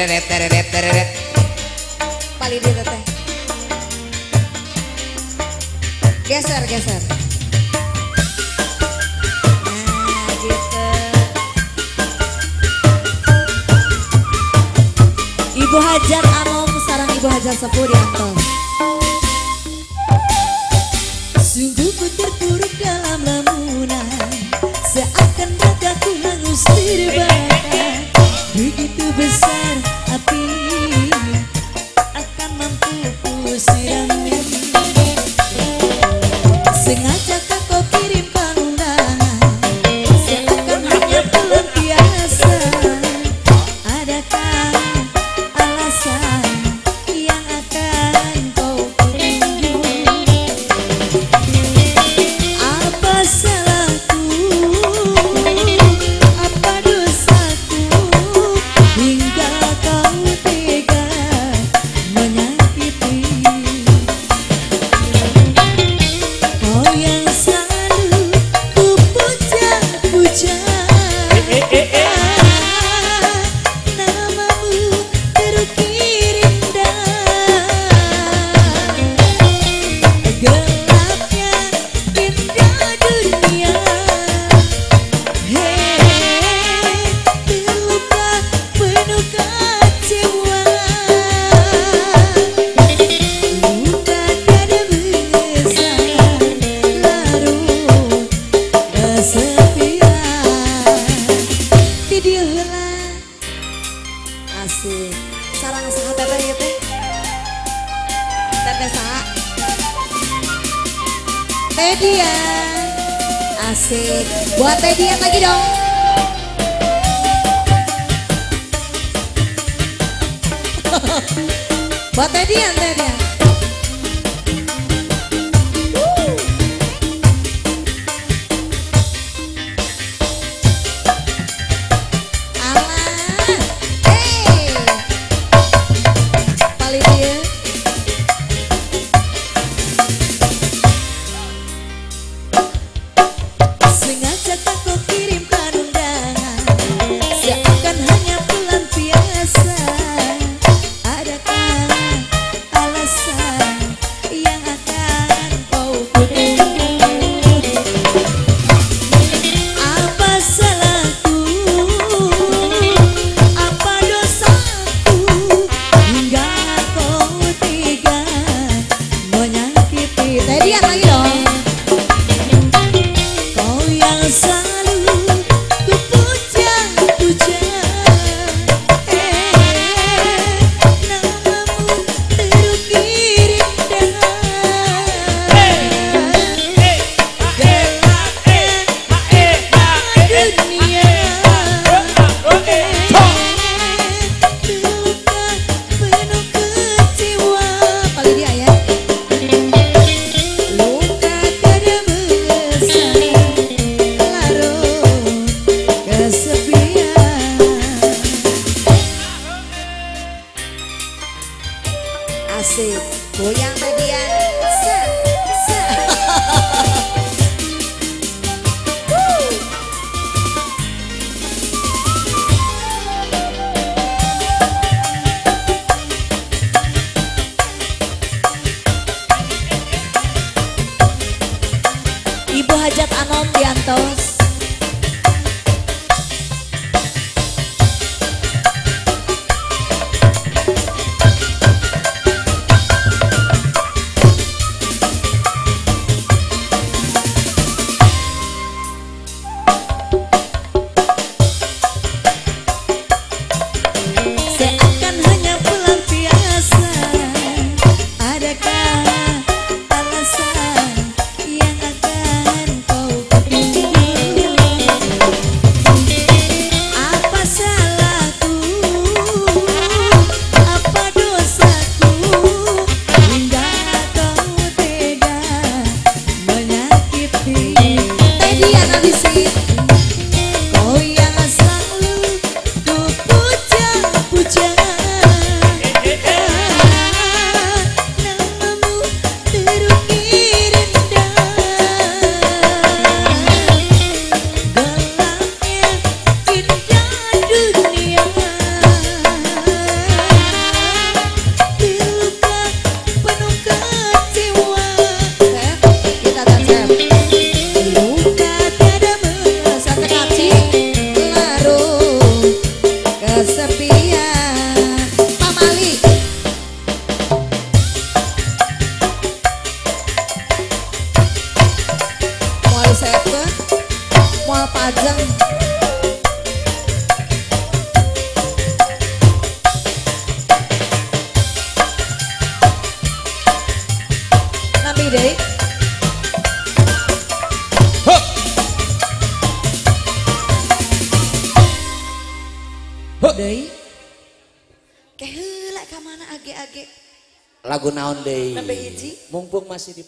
tereret tereret tereret paling di teteh. Geser geser. Nah gitu. Ibu Hajar Anom sarang Ibu Hajar Sepurianto. Sungguh ku terpuruk dalam lamunan Seakan mataku hangus terbang querer sarang saha teteh ieu teh teteh saha teh asik. Buat Tedia lagi dong. Buat Tedia ya. dia Nabi deh. Hup. Hup. Deh. Keheula ka mana age-age. Lagu naon? Nembe hiji. Mumpung masih di